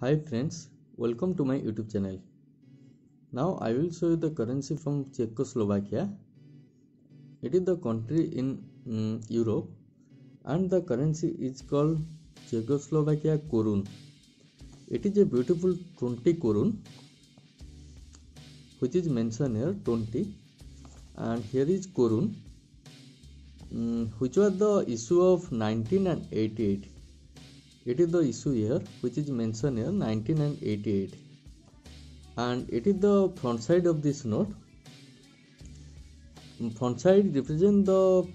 Hi friends, welcome to my YouTube channel. Now I will show you the currency from Czechoslovakia. It is the country in um, Europe and the currency is called Czechoslovakia korun. It is a beautiful 20 korun which is mentioned here 20 and here is korun um, which was the issue of 19 and 88 it is the issue here which is mentioned here 1988 and 88 and it is the front side of this note. Front side represent the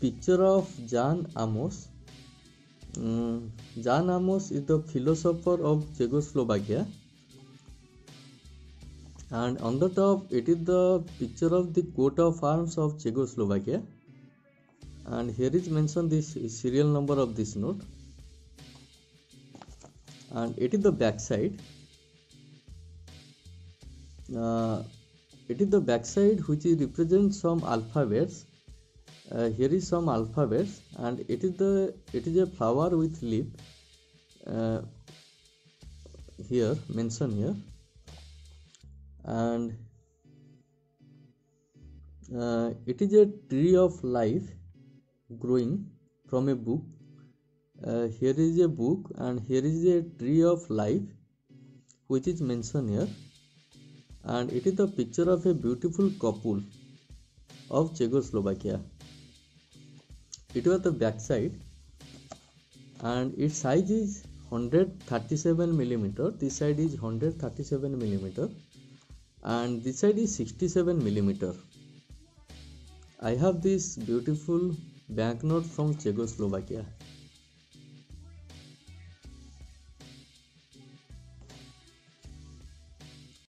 picture of Jan Amos. Um, Jan Amos is the philosopher of Czechoslovakia. And on the top it is the picture of the coat of arms of Czechoslovakia. And here is mentioned this serial number of this note and it is the back side uh, it is the back side which represents some alphabets. Uh, here is some alphabets and it is the it is a flower with leaf. Uh, here mentioned here. And uh, it is a tree of life growing from a book uh, here is a book and here is a tree of life which is mentioned here. And it is the picture of a beautiful couple of Czechoslovakia. It was the back side and its size is 137 millimeter. This side is 137 millimeter and this side is 67 millimeter. I have this beautiful banknote from Czechoslovakia